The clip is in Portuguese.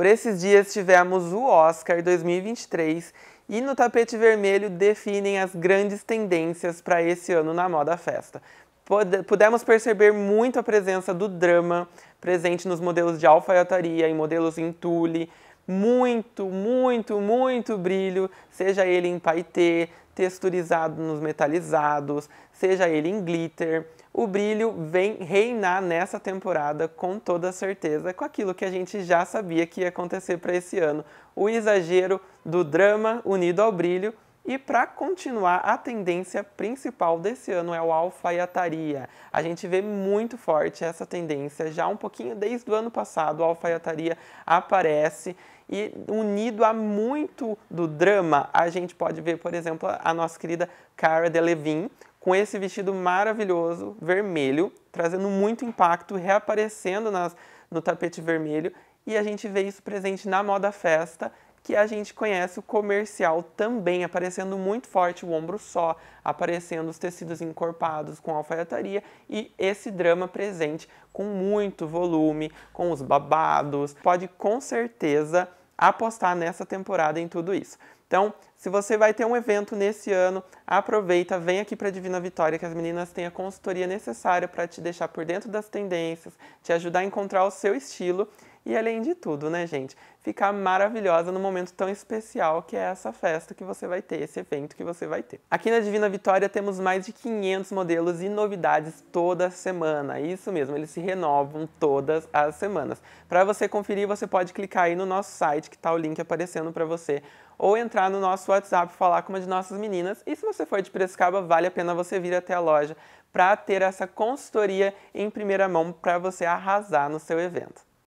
Por esses dias tivemos o Oscar 2023 e no tapete vermelho definem as grandes tendências para esse ano na moda festa. Pudemos perceber muito a presença do drama presente nos modelos de alfaiataria e modelos em tule, muito, muito, muito brilho, seja ele em paetê, texturizado nos metalizados, seja ele em glitter. O brilho vem reinar nessa temporada com toda certeza, com aquilo que a gente já sabia que ia acontecer para esse ano. O exagero do drama unido ao brilho e para continuar, a tendência principal desse ano é o alfaiataria. A gente vê muito forte essa tendência já um pouquinho desde o ano passado. A alfaiataria aparece e unido a muito do drama, a gente pode ver, por exemplo, a nossa querida Cara Delevingne com esse vestido maravilhoso, vermelho, trazendo muito impacto, reaparecendo nas, no tapete vermelho. E a gente vê isso presente na moda festa que a gente conhece o comercial também, aparecendo muito forte o ombro só, aparecendo os tecidos encorpados com alfaiataria e esse drama presente com muito volume, com os babados. Pode com certeza apostar nessa temporada em tudo isso. Então, se você vai ter um evento nesse ano, aproveita, vem aqui para Divina Vitória, que as meninas têm a consultoria necessária para te deixar por dentro das tendências, te ajudar a encontrar o seu estilo e além de tudo, né, gente, ficar maravilhosa no momento tão especial que é essa festa que você vai ter, esse evento que você vai ter. Aqui na Divina Vitória temos mais de 500 modelos e novidades toda semana. Isso mesmo, eles se renovam todas as semanas. Para você conferir, você pode clicar aí no nosso site, que está o link aparecendo para você, ou entrar no nosso WhatsApp falar com uma de nossas meninas. E se você for de Prescaba, vale a pena você vir até a loja para ter essa consultoria em primeira mão para você arrasar no seu evento.